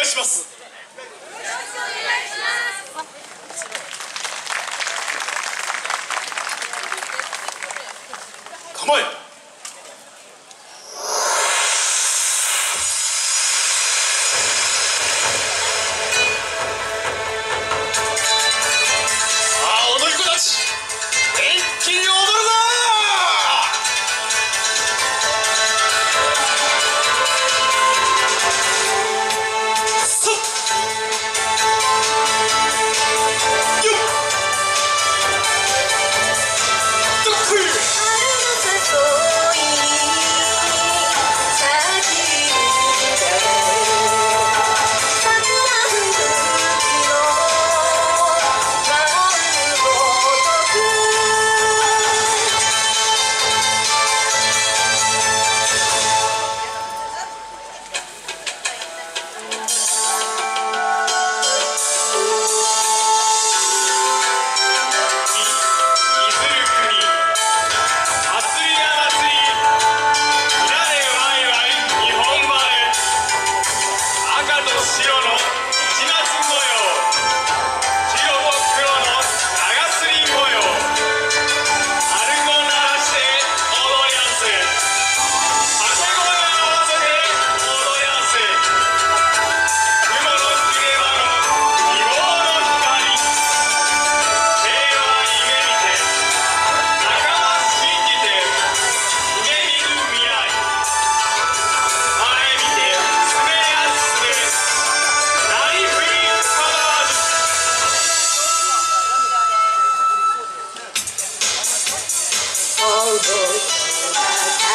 願いします。構え Bye.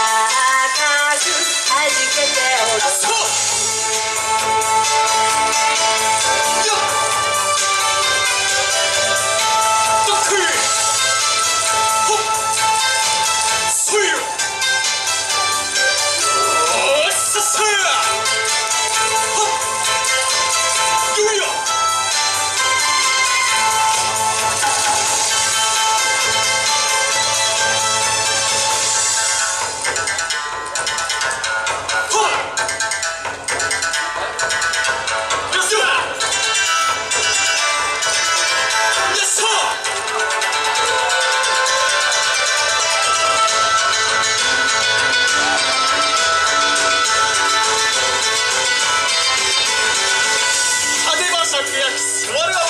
座るよ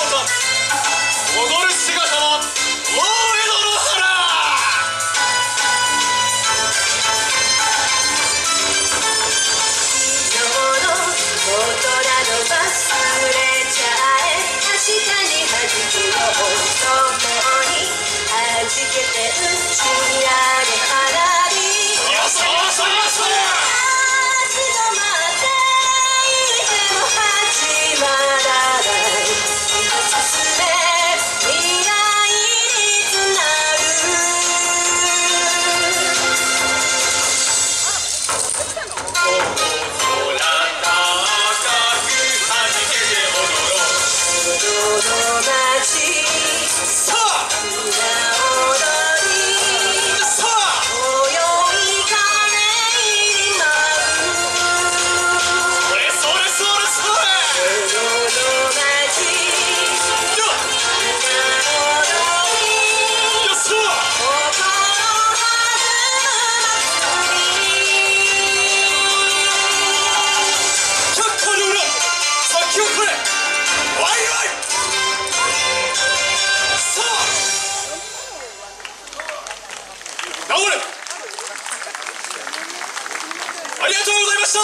ありがとうございました。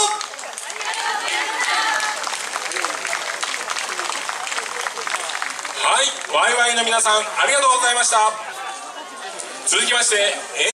はいワイワイの皆さんありがとうございました。続きまして